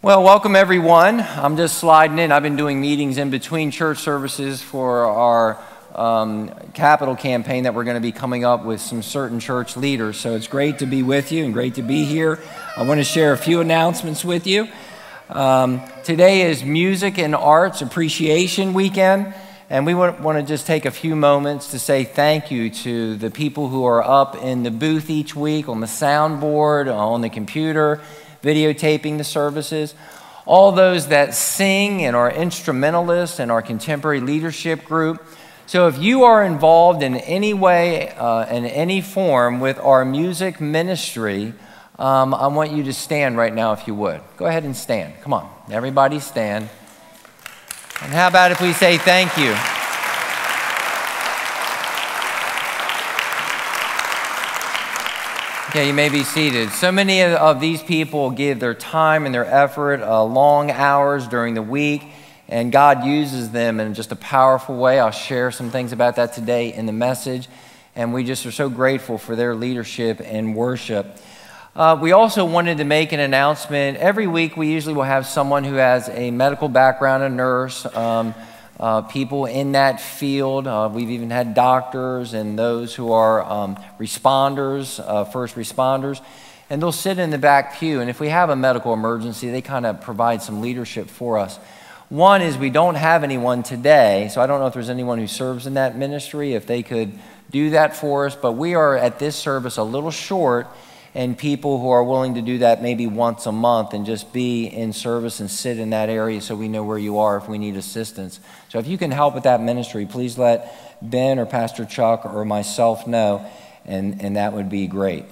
Well, welcome everyone. I'm just sliding in. I've been doing meetings in between church services for our um, capital campaign that we're going to be coming up with some certain church leaders. So it's great to be with you and great to be here. I want to share a few announcements with you. Um, today is Music and Arts Appreciation Weekend, and we want, want to just take a few moments to say thank you to the people who are up in the booth each week on the soundboard, on the computer videotaping the services, all those that sing and are instrumentalists in our contemporary leadership group. So, if you are involved in any way, uh, in any form with our music ministry, um, I want you to stand right now if you would. Go ahead and stand. Come on, everybody stand. And how about if we say thank you? Okay, you may be seated. So many of these people give their time and their effort, uh, long hours during the week, and God uses them in just a powerful way. I'll share some things about that today in the message, and we just are so grateful for their leadership and worship. Uh, we also wanted to make an announcement. Every week, we usually will have someone who has a medical background, a nurse. Um, uh, people in that field. Uh, we've even had doctors and those who are um, responders, uh, first responders, and they'll sit in the back pew. And if we have a medical emergency, they kind of provide some leadership for us. One is we don't have anyone today, so I don't know if there's anyone who serves in that ministry, if they could do that for us, but we are at this service a little short and people who are willing to do that maybe once a month and just be in service and sit in that area so we know where you are if we need assistance. So if you can help with that ministry, please let Ben or Pastor Chuck or myself know, and, and that would be great.